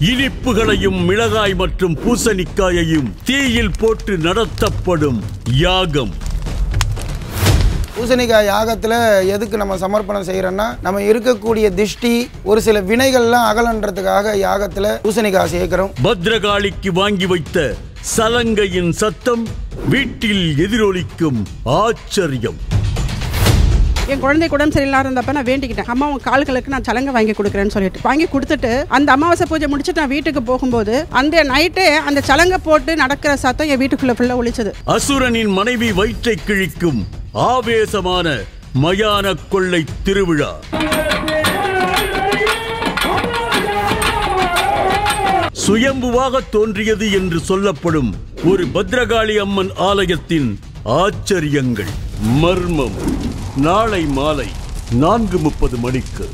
இனிப்புகளையும் மிளகாய் மற்றும் பூசணிக்காயையும் தீயில் போட்டு நடத்தப்படும் யாகம். பூசணிக்காய் யாகத்தில் எதுக்கு நம்ம சமர்ப்பணம் செய்கிறோன்னா நம்ம இருக்கக்கூடிய திஷ்டி ஒரு சில வினைகள்லாம் அகலன்றதுக்காக யாகத்தில் பூசணிக்காய் சேர்க்கிறோம். பத்ரகாளிக்கு வாங்கி வைத்த சலங்கையின் சத்தம் வீட்டில் எதிரொலிக்கும் ஆச்சரியம். என் குழந்தைக்கு உடம்பு சரியில்லாத இருந்தப்ப நான் வேண்டிக்கிட்டேன். அம்மா கால்களுக்கு நான் சலங்கை வாங்கி கொடுக்குறேன்னு சொல்லிட்டு. வாங்கி கொடுத்துட்டு அந்த அமாவாசை பூஜை முடிச்சுட்டு நான் வீட்டுக்கு போகும்போது அந்த நைட்டே அந்த சலங்கை போட்டு நடக்கிற சத்தம் என் வீட்டுக்குள்ள ஃபுல்லா ஒழிச்சது. அசுரனின் மனைவி வயிற்றை கிழிக்கும் ஆவேசமான மயான கொள்ளை திருவிழா. சுயம்புவாக தோன்றியது என்று சொல்லப்படும் ஒரு பத்ரகாளி அம்மன் ஆலயத்தின் ஆச்சரியங்கள் மர்மம். நாளை மாலை நான்கு முப்பது மணிக்கு